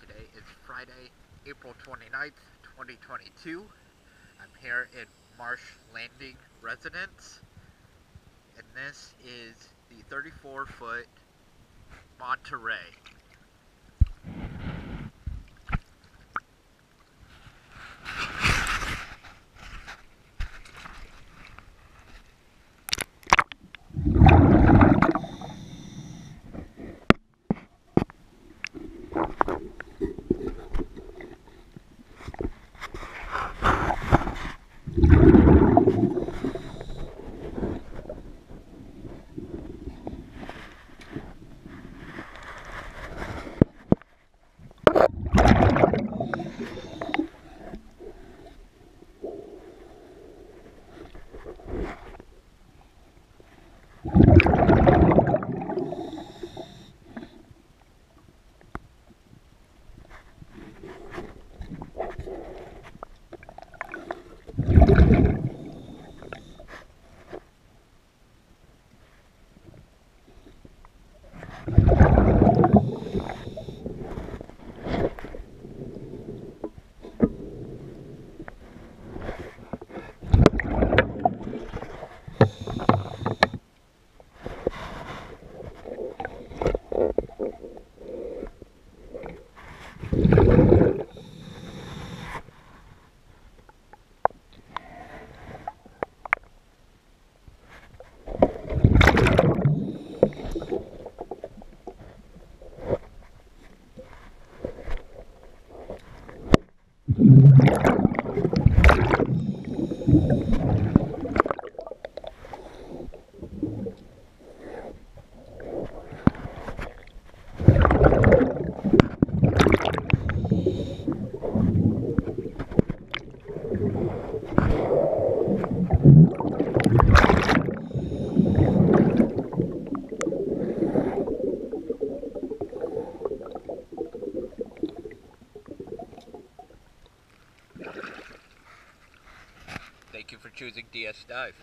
Today is Friday, April 29th, 2022. I'm here in Marsh Landing Residence, and this is the 34 foot Monterey. Thank You for choosing DS Dive.